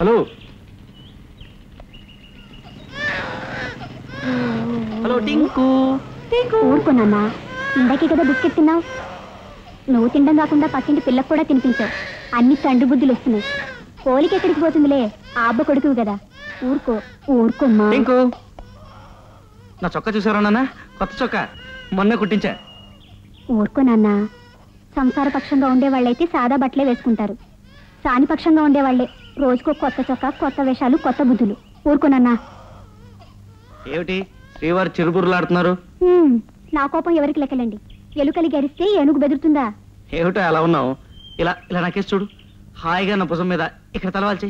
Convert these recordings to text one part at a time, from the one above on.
Hello. Hello Tinku. ఊరుకోనన్నా ఇందాకే కదా biscuit తిన్నావు. నువ్వు తినడం కాకుండా పక్కింటి పిల్లకు కూడా తినిపించావు. అన్ని తండ్రి బుద్ధులు వస్తున్నాయి. పోలికి ఎక్కడికి పోతుందిలే? ఆ అబ్బ కొడుకు కదా. ఊరుకో. ఊరుకోమ్మా. టింకు. నా చొక్కా చూసారా నాన్న? కొత్త చొక్కా. మొన్న కుట్టించా. ఊరుకో నాన్న. సంసార పక్షంగా ఉండే వాళ్ళైతే సాదా బట్టలే వేసుకుంటారు. సాని పక్షంగా ఉండేవాళ్ళే రోజుకో కొత్త చొక్కా కొత్త వేషాలు కొత్త బుద్ధులు. ఊరుకోనన్నా ఏమిటి? శ్రీవారు చిరుబురులాడుతున్నారు నా కోపం ఎవరికి లెక్కలండి? ఎలుకలి గరిస్తే ఏనుగు బెదురుతుందా? ఏమిటో అలా ఉన్నావు? ఇలా ఇలా నాకేసి చూడు. హాయిగా నా భుజం మీద ఇక్కడ తలవాల్చి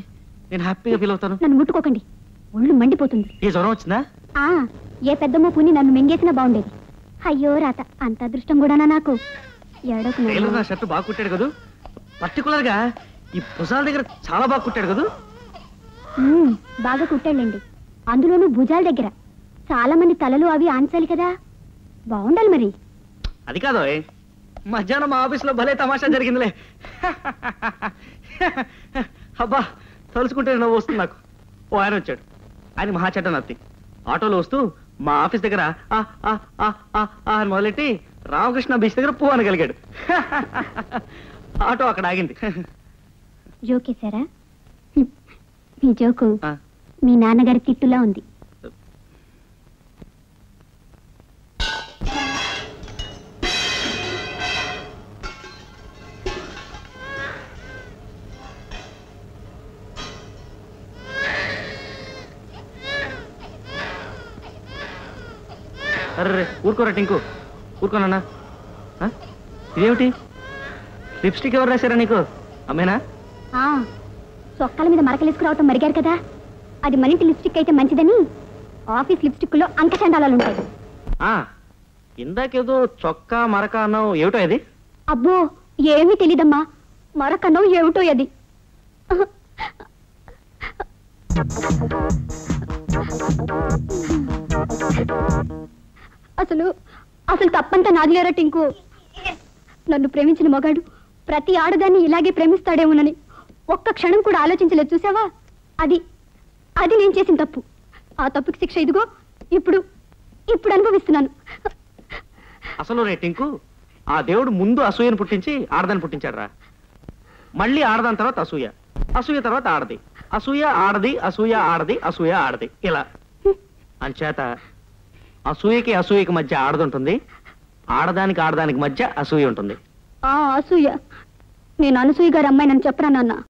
నేను హ్యాపీగా ఫీల్ అవుతాను. నన్ను ముట్టుకోకండి. ఒళ్ళు మండిపోతుంది. ఏ జ్వరం వచ్చిందా? ఆ ఏ పెద్దమ్మ పుని నన్ను మింగేసినా బాగుండేది. అయ్యో రాత అంత అదృష్టం కూడానా నాకు? ఏడోకు షర్ట్ బాగా కుట్టాడు కదా? పర్టికులర్గా ఈ భుజాల దగ్గర చాలా బాగా కుట్టాడు కదా? బాగా కుట్టాళ్ళండి అందులోనూ భుజాల దగ్గర. చాలా మంది తలలు అవి ఆన్చాలి కదా. బాగుండాలి మరి. అది కాదు మధ్యాహ్నం మా ఆఫీస్లో భలే తమాషా జరిగిందిలే. అబ్బా తలుచుకుంటే నవ్వు వస్తుంది నాకు. ఓ ఆయన వచ్చాడు. ఆయన మహా చెడ్డ నత్తి ఆటోలో వస్తూ మా ఆఫీస్ దగ్గర అని మొదలెట్టి రామకృష్ణ బీచ్ దగ్గర పూ అనగలిగాడు. ఆటో అక్కడ ఆగింది. జోకేశారా మీ జోకు మీ నాన్నగారి తిట్టులా ఉంది. అర్రే ఊరుకోరా టింకు. ఊరుకోనన్నా ఆ? ఇదేమిటి? లిప్స్టిక్ ఎవరు రాశారా నీకు? అమ్మేనా? చొక్కాల మీద మరకలేసుకురావటం మరిగారు కదా. అది మన ఇంటి లిప్స్టిక్ అయితే మంచిదని ఆఫీస్ లిప్స్టిక్లో అంకచండాలాలు ఉంటాయి. ఆ, ఇందాకేదో చొక్కా మరక అన్నావు ఏమిటో ఇది అబ్బో ఏమీ తెలీదమ్మా. మరొకనో ఏమిటో అది? అసలు అసలు తప్పంతా నాదిలేరా టింకు? నన్ను ప్రేమించిన మగాడు ప్రతి ఆడదాన్ని ఇలాగే ప్రేమిస్తాడేమోనని. ఒక్క క్షణం కూడా ఆలోచించలేదు చూసావా? అది అది నేను చేసిన తప్పు. ఆ తప్పుకి శిక్ష ఇదిగో ఇప్పుడు ఇప్పుడు అనుభవిస్తున్నాను. అసలు రేటింకు ఆ దేవుడు ముందు అసూయను పుట్టించి ఆడదాన్ని పుట్టించాడు రా మళ్ళీ ఆడదాని తర్వాత అసూయ. అసూయ తర్వాత ఆడది. అసూయ ఆడది అసూయ ఆడది అసూయ ఆడది. ఇలా. అంచేత అసూయకి అసూయకి మధ్య ఆడదుంటుంది ఆడదానికి ఆడదానికి మధ్య అసూయ ఉంటుంది. ఆ అసూయ. నేను అనసూయ గారి అమ్మాయి నన్ను చెప్పరా నాన్న?